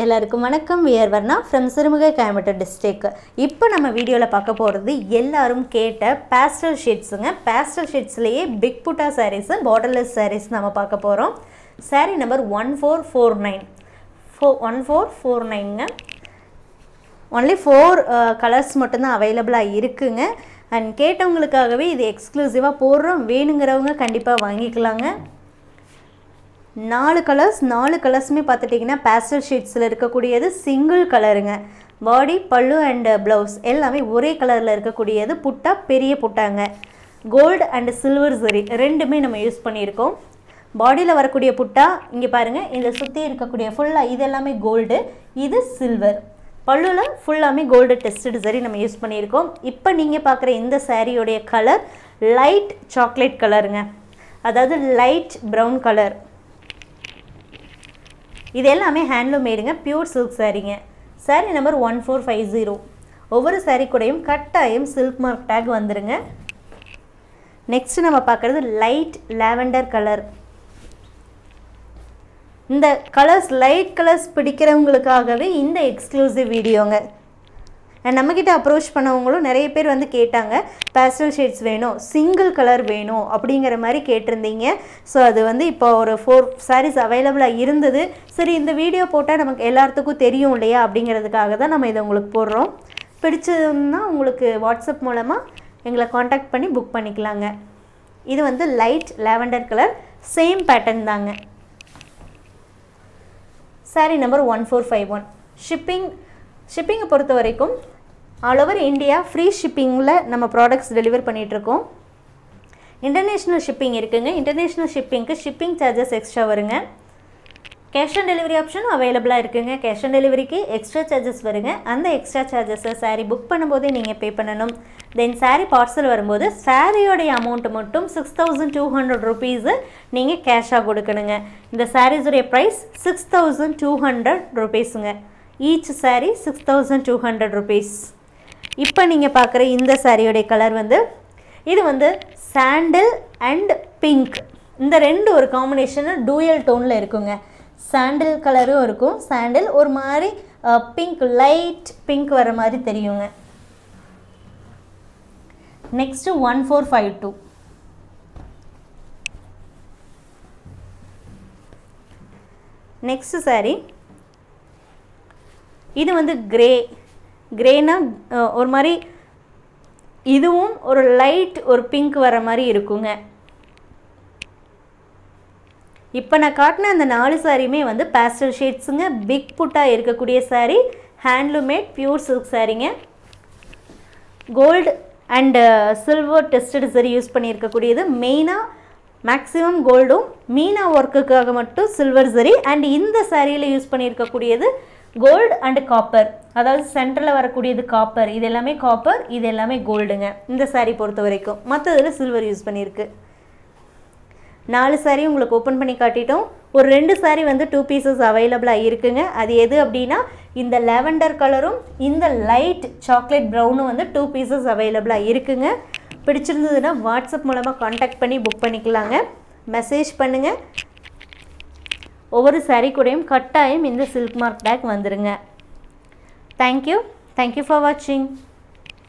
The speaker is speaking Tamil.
எல்லாருக்கும் வணக்கம். வியர்வர்னா ஃப்ரம் சிறுமுகை கோயம்புத்தூர் டிஸ்ட்ரிக் இப்போ நம்ம வீடியோவில் பார்க்க போகிறது எல்லாரும் கேட்ட பேஸ்டல் ஷீட்ஸுங்க பேஸ்டல் ஷீட்ஸ்லேயே பிக் புட்டா சாரீஸு பார்டர்லெஸ் சாரீஸ் நம்ம பார்க்க போகிறோம் sari number one four four nine four one four four நைனுங்க only four colours மட்டும்தான் அவைலபிளாக இருக்குங்க. அண்ட் கேட்டவங்களுக்காகவே இது எக்ஸ்க்ளூசிவாக போடுறோம். வேணுங்கிறவங்க கண்டிப்பாக வாங்கிக்கலாங்க. நாலு கலர்ஸ் நாலு கலர்ஸுமே பார்த்துட்டிங்கன்னா பேஸ்டல் ஷீட்ஸில் இருக்கக்கூடியது சிங்கிள் கலருங்க பாடி பல்லு அண்டு ப்ளவுஸ் எல்லாமே ஒரே கலரில் இருக்கக்கூடியது புட்டா பெரிய புட்டாங்க. கோல்டு அண்டு சில்வர் சரி ரெண்டுமே நம்ம யூஸ் பண்ணியிருக்கோம். பாடியில் வரக்கூடிய புட்டா இங்கே பாருங்கள் இந்த சுற்றி இருக்கக்கூடிய ஃபுல்லாக இது எல்லாமே கோல்டு இது சில்வர் பல்லுவில் ஃபுல்லாமே கோல்டு டெஸ்டட் சரி நம்ம யூஸ் பண்ணியிருக்கோம். இப்போ நீங்கள் பார்க்குற இந்த சாரியோடைய கலர் லைட் சாக்லேட் கலருங்க அதாவது லைட் ப்ரௌன் கலர் இது எல்லாமே ஹேண்ட்லூம் மேடுங்க pure silk சாரீங்க sari number one four five zero ஒவ்வொரு சாரீ கூடயும் கட்டாயம் சில்க் மார்க் டேக் வந்துடுங்க நெக்ஸ்ட் நம்ம பார்க்குறது லைட் லாவெண்டர் கலர் இந்த கலர்ஸ் லைட் கலர்ஸ் பிடிக்கிறவங்களுக்காகவே இந்த எக்ஸ்க்ளூசிவ் வீடியோங்க அண்ட் நம்மக்கிட்ட அப்ரோச் பண்ணவங்களும் நிறைய பேர் வந்து கேட்டாங்க பேஸ்டல் ஷேட்ஸ் வேணும் சிங்கிள் கலர் வேணும் அப்படிங்கிற மாதிரி கேட்டிருந்தீங்க. ஸோ அது வந்து இப்போ ஒரு ஃபோர் சாரீஸ் அவைலபிளாக இருந்தது. சரி இந்த வீடியோ போட்டால் நமக்கு எல்லாத்துக்கும் தெரியும் இல்லையா? அப்படிங்கிறதுக்காக தான் நம்ம இதை உங்களுக்கு போடுறோம். பிடிச்சதுன்னா உங்களுக்கு வாட்ஸ்அப் மூலமாக எங்களை காண்டாக்ட் பண்ணி புக் பண்ணிக்கலாங்க. இது வந்து light lavender colour same pattern தாங்க. Sari number one four five one shipping ஷிப்பிங்கை பொறுத்த வரைக்கும் ஆல் ஓவர் இந்தியா ஃப்ரீ ஷிப்பிங்கில் நம்ம ப்ராடக்ட்ஸ் டெலிவர் பண்ணிகிட்ருக்கோம் இன்டர்நேஷ்னல் ஷிப்பிங் இருக்குங்க. இன்டர்நேஷ்னல் ஷிப்பிங்க்கு ஷிப்பிங் சார்ஜஸ் எக்ஸ்ட்ரா வருங்க. கேஷ் ஆன் டெலிவரி ஆப்ஷனும் அவைலபிளாக இருக்குங்க. கேஷ் ஆன் டெலிவரிக்கு எக்ஸ்ட்ரா சார்ஜஸ் வருங்க. அந்த எக்ஸ்ட்ரா சார்ஜஸை சாரீ புக் பண்ணும்போதே நீங்கள் பே பண்ணணும். தென் சாரீ பார்சல் வரும்போது சாரியோடைய அமௌண்ட்டு மட்டும் six thousand two hundred rupees நீங்கள் கேஷாக கொடுக்கணுங்க. இந்த சாரீஸுடைய price six thousand two hundred ருபீஸுங்க each sari six thousand two hundred rupees இப்போ நீங்கள் பார்க்குற இந்த சாரியோடைய கலர் வந்து இது வந்து சாண்டில் அண்ட் பிங்க் இந்த ரெண்டு ஒரு காம்பினேஷனு டூயல் டோனில் இருக்குங்க. சாண்டில் கலரும் இருக்கும். சாண்டில் ஒரு மாதிரி பிங்க் லைட் பிங்க் வர மாதிரி தெரியுங்க. Next one four five two next sari இது வந்து கிரே கிரேனா ஒரு மாதிரி இதுவும் ஒரு லைட் ஒரு பிங்க் வர மாதிரி இருக்குங்க. இப்போ நான் காட்டின அந்த நாலு சாரியுமே வந்து பேஸ்டல் ஷேட்ஸுங்க பிக் புட்டாக இருக்கக்கூடிய sari handloomed pure silk சாரீங்க gold and silver tested zari use பண்ணியிருக்கக்கூடியது. மெயினாக மேக்ஸிமம் கோல்டும் மீனா ஒர்க்குக்காக மட்டும் சில்வர் சரி அண்ட் இந்த சாரியில் யூஸ் பண்ணியிருக்கக்கூடியது கோல்டு அண்டு காப்பர் அதாவது சென்டரில் வரக்கூடியது காப்பர் இது எல்லாமே காப்பர் இது எல்லாமே கோல்டுங்க இந்த சாரீ பொறுத்த வரைக்கும். மற்றதில் சில்வர் யூஸ் பண்ணியிருக்கு. நாலு சாரீ உங்களுக்கு ஓப்பன் பண்ணி காட்டிட்டோம். ஒரு ரெண்டு சாரீ வந்து டூ பீசஸ் அவைலபிளாக இருக்குங்க. அது எது அப்படின்னா இந்த லெவண்டர் கலரும் இந்த லைட் சாக்லேட் ப்ரௌனும் வந்து டூ பீசஸ் அவைலபிளாக இருக்குங்க. பிடிச்சிருந்ததுன்னா வாட்ஸ்அப் மூலமாக காண்டாக்ட் பண்ணி புக் பண்ணிக்கலாங்க. மெசேஜ் பண்ணுங்கள் ஒவ்வொரு சாரீ கூடையும் கட்டாயம் இந்த சில்க் மார்க் டேக் வந்துடுங்க thank you thank you for வாட்சிங்